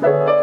Bye.